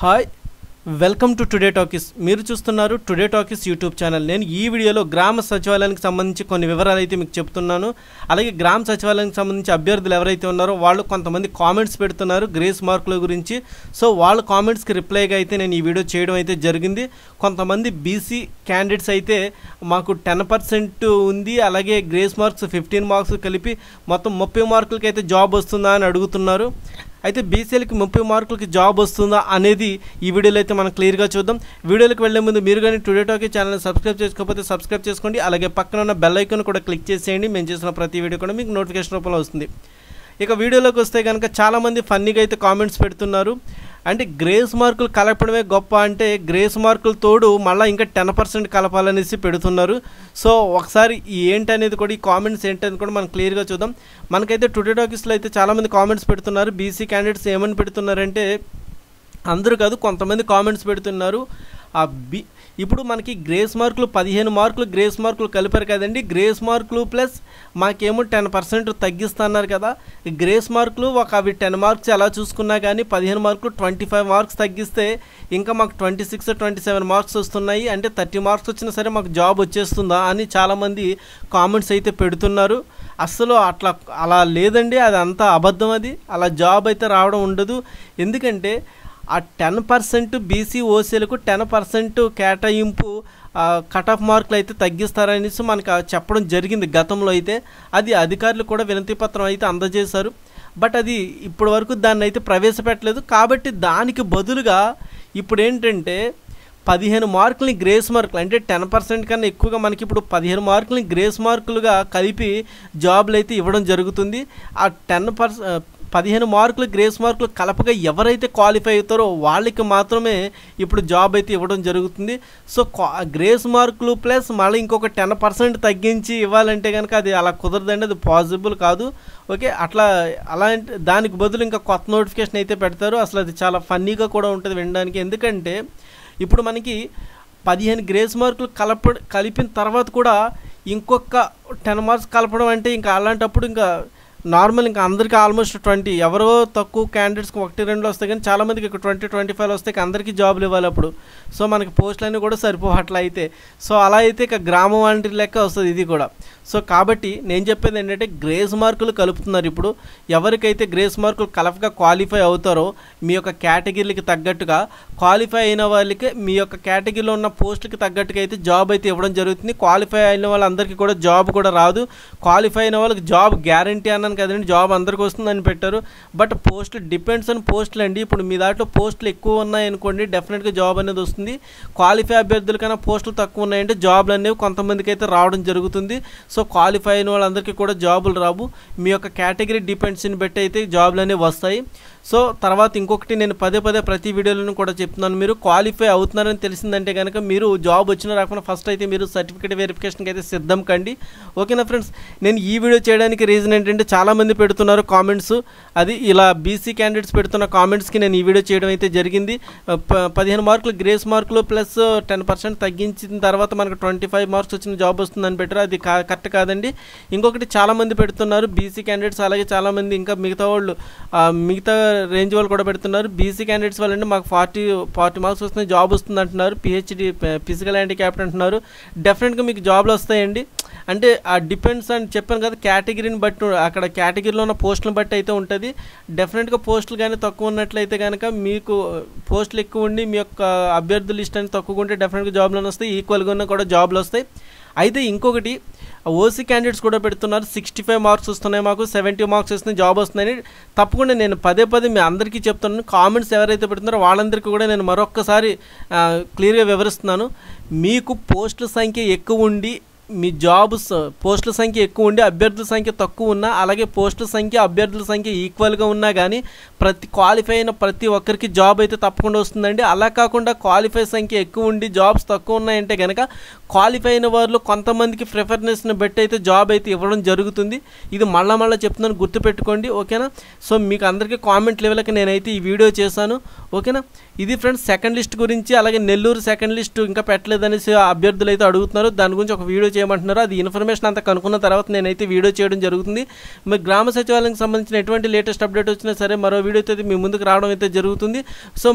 Hi welcome to today talkies. మీరు చూస్తున్నారు today talkies YouTube channel. నేను ఈ వీడియోలో గ్రామ సచివాలయానికి సంబంధించి కొన్ని వివరాలు అయితే మీకు చెప్తున్నాను. అలాగే గ్రామ సచివాలయానికి సంబంధించి అభ్యర్థులు ఎవరైతే ఉన్నారో వాళ్ళు కొంతమంది కామెంట్స్ పెడుతున్నారు గ్రేస్ మార్కుల గురించి. సో వాళ్ళ కామెంట్స్కి రిప్లైగా అయితే నేను ఈ వీడియో చేయడం అయితే జరిగింది. కొంతమంది బీసీ క్యాండిడేట్స్ అయితే మాకు టెన్ పర్సెంట్ ఉంది. అలాగే గ్రేస్ మార్క్స్ ఫిఫ్టీన్ మార్క్స్ కలిపి మొత్తం ముప్పై మార్కులకి అయితే జాబ్ వస్తుందా అని అడుగుతున్నారు. అయితే బీసీలకి ముప్పై మార్కులకి జాబ్ వస్తుందా అనేది ఈ వీడియోలో అయితే మనం క్లియర్గా చూద్దాం. వీడియోలకు వెళ్ళే ముందు మీరు కానీ టుడే టాకీ ఛానల్ని సబ్స్క్రైబ్ చేసుకోకపోతే సబ్స్క్రైబ్ చేసుకోండి. అలాగే పక్కన ఉన్న బెల్ ఐకాన్ కూడా క్లిక్ చేసేయండి. మేము చేసిన ప్రతి వీడియో కూడా మీకు నోటిఫికేషన్ రూపంలో వస్తుంది. ఇక వీడియోలోకి వస్తే కనుక చాలామంది ఫన్నీగా అయితే కామెంట్స్ పెడుతున్నారు. అంటే గ్రేస్ మార్కులు కలపడమే గొప్ప అంటే గ్రేస్ మార్కులు తోడు మళ్ళీ ఇంకా టెన్ పర్సెంట్ కలపాలనేసి పెడుతున్నారు. సో ఒకసారి ఏంటనేది కూడా ఈ కామెంట్స్ ఏంటనేది కూడా మనం క్లియర్గా చూద్దాం. మనకైతే టుడే టాకీస్లో అయితే చాలామంది కామెంట్స్ పెడుతున్నారు. బీసీ క్యాండిడేట్స్ ఏమని పెడుతున్నారంటే అందరూ కాదు కొంతమంది కామెంట్స్ పెడుతున్నారు. ఆ బి ఇప్పుడు మనకి గ్రేస్ మార్కులు పదిహేను మార్కులు గ్రేస్ మార్కులు కలిపారు కదండి. గ్రేస్ మార్కులు ప్లస్ మాకేమో టెన్ పర్సెంట్ తగ్గిస్తున్నారు కదా. గ్రేస్ మార్కులు ఒక అవి టెన్ మార్క్స్ ఎలా చూసుకున్నా కానీ పదిహేను మార్కులు ట్వంటీ ఫైవ్ మార్క్స్ తగ్గిస్తే ఇంకా మాకు twenty six twenty seven marks వస్తున్నాయి. అంటే థర్టీ మార్క్స్ వచ్చినా సరే మాకు జాబ్ వచ్చేస్తుందా అని చాలామంది కామెంట్స్ అయితే పెడుతున్నారు. అస్సలు అట్లా అలా లేదండి. అది అంతా అబద్ధం అది. అలా జాబ్ అయితే రావడం ఉండదు. ఎందుకంటే ఆ టెన్ పర్సెంట్ బీసీ ఓసీలకు టెన్ పర్సెంట్ కేటాయింపు కట్ ఆఫ్ మార్కులు అయితే తగ్గిస్తారనేసి మనకు చెప్పడం జరిగింది గతంలో అయితే. అది అధికారులు కూడా వినతి పత్రం అయితే అందజేశారు. బట్ అది ఇప్పటి వరకు దాన్ని అయితే ప్రవేశపెట్టలేదు. కాబట్టి దానికి బదులుగా ఇప్పుడు ఏంటంటే పదిహేను మార్కులని గ్రేస్ మార్కులు అంటే టెన్ పర్సెంట్ కన్నా ఎక్కువగా మనకి ఇప్పుడు పదిహేను మార్కులని గ్రేస్ మార్కులుగా కలిపి జాబ్లు అయితే ఇవ్వడం జరుగుతుంది. ఆ టెన్ పర్సెంట్ పదిహేను మార్కులు గ్రేస్ మార్కులు కలపగా ఎవరైతే క్వాలిఫై అవుతారో వాళ్ళకి మాత్రమే ఇప్పుడు జాబ్ అయితే ఇవ్వడం జరుగుతుంది. సో గ్రేస్ మార్కులు ప్లస్ మళ్ళీ ఇంకొక టెన్ పర్సెంట్ తగ్గించి ఇవ్వాలంటే కనుక అది అలా కుదరదండి అది పాసిబుల్ కాదు. ఓకే అట్లా అలాంటి దానికి బదులు ఇంకా కొత్త నోటిఫికేషన్ అయితే పెడతారు. అసలు అది చాలా ఫన్నీగా కూడా ఉంటుంది వినడానికి. ఎందుకంటే ఇప్పుడు మనకి పదిహేను గ్రేస్ మార్కులు కలప కలిపిన తర్వాత కూడా ఇంకొక టెన్ మార్క్స్ కలపడం అంటే ఇంకా అలాంటప్పుడు ఇంకా నార్మల్ ఇంకా అందరికీ ఆల్మోస్ట్ ట్వంటీ ఎవరో తక్కువ క్యాండిడేట్స్కి ఒకటి రెండు వస్తాయి కానీ చాలామందికి ఇక్కడ ట్వంటీ ట్వంటీ ఫైవ్ వస్తాయి అందరికీ జాబ్లు ఇవ్వాలి అప్పుడు. సో మనకి పోస్టులన్నీ కూడా సరిపోవట్లా అయితే. సో అలా అయితే ఇక గ్రామం వంటి లెక్క వస్తుంది ఇది కూడా. సో కాబట్టి నేను చెప్పేది ఏంటంటే గ్రేస్ మార్కులు కలుపుతున్నారు ఇప్పుడు. ఎవరికైతే గ్రేస్ మార్కులు కలఫ్గా క్వాలిఫై అవుతారో మీ యొక్క కేటగిరీలకి తగ్గట్టుగా క్వాలిఫై అయిన వాళ్ళకి మీ యొక్క కేటగిరీలో ఉన్న పోస్టులకి తగ్గట్టుగా అయితే జాబ్ అయితే ఇవ్వడం జరుగుతుంది. క్వాలిఫై అయిన వాళ్ళందరికీ కూడా జాబ్ కూడా రాదు. క్వాలిఫై అయిన వాళ్ళకి జాబ్ గ్యారంటీ అన్నాను కదండి జాబ్ అందరికి వస్తుందని పెట్టారు. బట్ పోస్ట్ డిపెండ్స్ ఆన్ పోస్టులు అండి. ఇప్పుడు మీ దాంట్లో పోస్టులు ఎక్కువ ఉన్నాయనుకోండి డెఫినెట్గా జాబ్ అనేది వస్తుంది. క్వాలిఫై అభ్యర్థుల కన్నా పోస్టులు తక్కువ ఉన్నాయంటే జాబ్లు అనేవి కొంతమందికి అయితే రావడం జరుగుతుంది. సో క్వాలిఫై అయిన వాళ్ళందరికీ కూడా జాబులు రావు. మీ యొక్క కేటగిరీ డిపెండ్స్ని బట్టి అయితే జాబ్లు అనేవి వస్తాయి. సో తర్వాత ఇంకొకటి నేను పదే పదే ప్రతి వీడియోలను కూడా చెప్తున్నాను. మీరు క్వాలిఫై అవుతున్నారని తెలిసిందంటే కనుక మీరు జాబ్ వచ్చినా రాకుండా ఫస్ట్ అయితే మీరు సర్టిఫికేట్ వెరిఫికేషన్కి అయితే సిద్ధం కండి. ఓకేనా ఫ్రెండ్స్? నేను ఈ వీడియో చేయడానికి రీజన్ ఏంటంటే చాలామంది పెడుతున్నారు కామెంట్స్. అది ఇలా బీసీ క్యాండిడేట్స్ పెడుతున్న కామెంట్స్కి నేను ఈ వీడియో చేయడం అయితే జరిగింది. పదిహేను మార్కులు గ్రేస్ మార్కులు ప్లస్ టెన్ పర్సెంట్ తగ్గించిన తర్వాత మనకు ట్వంటీ ఫైవ్ మార్క్స్ వచ్చిన జాబ్ వస్తుందని పెట్టారు. అది కరెక్ట్ కాదండి. ఇంకొకటి చాలామంది పెడుతున్నారు బీసీ క్యాండిడేట్స్ అలాగే చాలామంది ఇంకా మిగతా వాళ్ళు మిగతా రేంజ్ వాళ్ళు కూడా పెడుతున్నారు. బీసీ క్యాండిడేట్స్ వాళ్ళంటే మాకు ఫార్టీ ఫార్టీ మార్క్స్ వస్తున్నాయి జాబ్ వస్తుంది అంటున్నారు పిహెచ్డి ఫిజికల్ హ్యాండిక్యాప్ట్ అంటున్నారు. డెఫినెట్గా మీకు జాబ్లు వస్తాయండి. అంటే ఆ డిపెండ్స్ అని చెప్పాను కదా కేటగిరీని బట్టి అక్కడ కేటగిరీలో ఉన్న పోస్టులను బట్టి అయితే ఉంటుంది. డెఫినెట్గా పోస్టులు కానీ తక్కువ ఉన్నట్లయితే కనుక మీకు పోస్టులు ఎక్కువ ఉండి మీ యొక్క అభ్యర్థుల లిస్ట్ అని తక్కువ ఉంటే డెఫినెట్గా జాబ్లు వస్తాయి. ఈక్వల్గా ఉన్న కూడా జాబ్లు వస్తాయి. అయితే ఇంకొకటి ఓసీ క్యాండిడేట్స్ కూడా పెడుతున్నారు. సిక్స్టీ ఫైవ్ మార్క్స్ వస్తున్నాయి మాకు సెవెంటీ మార్క్స్ వస్తున్నాయి జాబ్ వస్తుందని తప్పకుండా నేను పదే పదే మీ అందరికీ చెప్తున్నాను. కామెంట్స్ ఎవరైతే పెడుతున్నారో వాళ్ళందరికీ కూడా నేను మరొక్కసారి క్లియర్గా వివరిస్తున్నాను. మీకు పోస్టుల సంఖ్య ఎక్కువ ఉండి మీ జాబ్స్ పోస్టుల సంఖ్య ఎక్కువ ఉండి అభ్యర్థుల సంఖ్య తక్కువ ఉన్నా అలాగే పోస్టుల సంఖ్య అభ్యర్థుల సంఖ్య ఈక్వల్గా ఉన్నా కానీ ప్రతి క్వాలిఫై అయిన ప్రతి ఒక్కరికి జాబ్ అయితే తప్పకుండా వస్తుందండి. అలా కాకుండా క్వాలిఫై సంఖ్య ఎక్కువ ఉండి జాబ్స్ తక్కువ ఉన్నాయంటే కనుక క్వాలిఫై అయిన వాళ్ళు కొంతమందికి ప్రిఫరెన్స్ని బట్టి అయితే జాబ్ అయితే ఇవ్వడం జరుగుతుంది. ఇది మళ్ళా మళ్ళీ చెప్తున్నాను గుర్తుపెట్టుకోండి ఓకేనా? సో మీకు అందరికీ కామెంట్ లెవెల్కి నేనైతే ఈ వీడియో చేశాను ఓకేనా? ఇది ఫ్రెండ్స్ సెకండ్ లిస్ట్ గురించి అలాగే నెల్లూరు సెకండ్ లిస్ట్ ఇంకా పెట్టలేదనేసి అభ్యర్థులు అయితే అడుగుతున్నారు. దాని గురించి ఒక వీడియో చేయమంటున్నారో అది ఇన్ఫర్మేషన్ అంతా కనుక్కున్న తర్వాత నేనైతే వీడియో చేయడం జరుగుతుంది. మరి గ్రామ సచివాలయానికి సంబంధించిన ఎటువంటి లేటెస్ట్ అప్డేట్ వచ్చినా సరే మరో వీడియో అయితే మీ ముందుకు రావడం అయితే జరుగుతుంది. సో